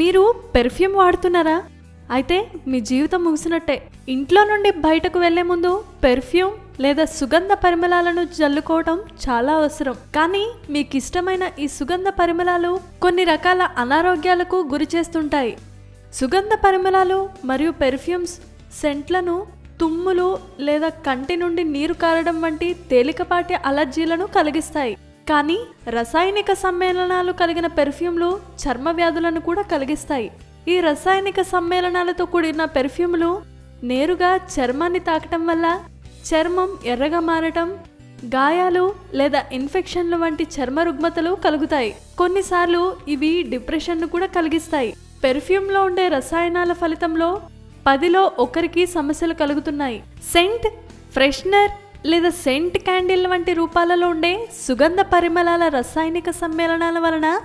మీరు పెర్ఫ్యూమ్ వాడుతున్నారా? అయితే మీ జీవితం ముగిసినట్టే. ఇంట్లో నుండి బయటకు వెళ్ళే ముందు పెర్ఫ్యూమ్ లేదా సుగంధ పరిమళాలను జల్లుకోవటం చాలా అవసరం. కానీ మీకు ఇష్టమైన ఈ సుగంధ పరిమళాలు కొన్ని రకాల అనారోగ్యాలకు గురి చేస్తుంటాయి. సుగంధ పరిమళాలు మరియు పెర్ఫ్యూమ్స్ సెంట్లను తుమ్ములు లేదా కంటి నుండి నీరు కారడం వంటి తేలికపాటి అలర్జీలను కలిగిస్తాయి. కానీ రసాయనిక సమ్మేళనాలు కలిగిన పెర్ఫ్యూమ్లు చర్మ వ్యాధులను కూడా కలిగిస్తాయి. ఈ రసాయనిక సమ్మేళనాలతో కూడిన పెర్ఫ్యూమ్లు నేరుగా చర్మాన్ని తాకటం వల్ల చర్మం ఎర్రగా మారటం గాయాలు లేదా ఇన్ఫెక్షన్లు వంటి చర్మ రుగ్మతలు కలుగుతాయి. కొన్నిసార్లు ఇవి డిప్రెషన్ను కూడా కలిగిస్తాయి. పెర్ఫ్యూమ్లో ఉండే రసాయనాల ఫలితంలో పదిలో ఒకరికి సమస్యలు కలుగుతున్నాయి. సెంట్ ఫ్రెషనర్ లేదా సెంట్ క్యాండిల్ వంటి రూపాలలో ఉండే సుగంధ పరిమళాల రసాయనిక సమ్మేళనాల వలన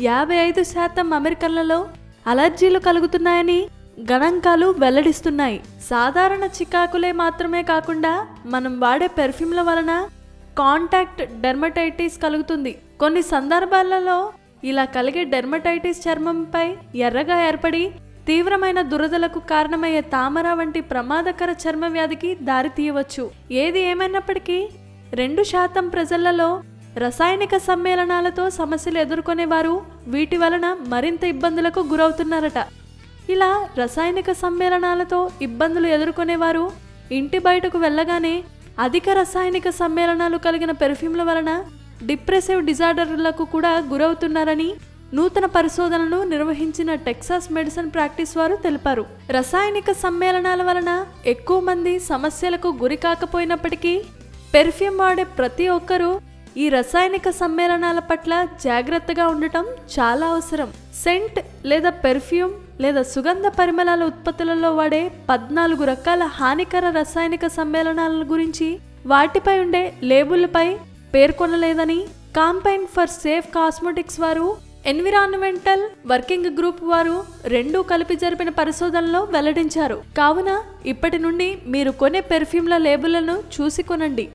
యాభై ఐదు శాతం అమెరికన్లలో అలర్జీలు కలుగుతున్నాయని గణాంకాలు వెల్లడిస్తున్నాయి. సాధారణ చికాకులే మాత్రమే కాకుండా మనం వాడే పెర్ఫ్యూమ్ల వలన కాంటాక్ట్ డెర్మటైటిస్ కలుగుతుంది. కొన్ని సందర్భాలలో ఇలా కలిగే డెర్మటైటిస్ చర్మంపై ఎర్రగా ఏర్పడి తీవ్రమైన దురదలకు కారణమయ్యే తామర వంటి ప్రమాదకర చర్మ వ్యాధికి దారితీయవచ్చు ఏది ఏమైనప్పటికీ రెండు శాతం ప్రజలలో రసాయనిక సమ్మేళనాలతో సమస్యలు ఎదుర్కొనేవారు వీటి వలన మరింత ఇబ్బందులకు గురవుతున్నారట. ఇలా రసాయనిక సమ్మేళనాలతో ఇబ్బందులు ఎదుర్కొనేవారు ఇంటి బయటకు వెళ్ళగానే అధిక రసాయనిక సమ్మేళనాలు కలిగిన పెర్ఫ్యూమ్ల వలన డిప్రెసివ్ డిజార్డర్లకు కూడా గురవుతున్నారని నూతన పరిశోధనలు నిర్వహించిన టెక్సాస్ మెడిసిన్ ప్రాక్టీస్ వారు తెలిపారు. రసాయనిక సమ్మేళనాల వలన ఎక్కువ మంది సమస్యలకు గురి కాకపోయినప్పటికీ పెర్ఫ్యూమ్ వాడే ప్రతి ఒక్కరూ ఈ రసాయనిక సమ్మేళనాల పట్ల జాగ్రత్తగా ఉండటం చాలా అవసరం. సెంట్ లేదా పెర్ఫ్యూమ్ లేదా సుగంధ పరిమళాల ఉత్పత్తులలో వాడే పద్నాలుగు రకాల హానికర రసాయనిక సమ్మేళనాల గురించి వాటిపై ఉండే లేబుల్పై పేర్కొనలేదని కాంపైన్ ఫర్ సేఫ్ కాస్మెటిక్స్ వారు ఎన్విరాన్మెంటల్ వర్కింగ్ గ్రూప్ వారు రెండూ కలిపి జరిపిన పరిశోధనలో వెల్లడించారు. కావున ఇప్పటి నుండి మీరు కొనే పెర్ఫ్యూమ్ల లేబుల్లను చూసి కొనండి.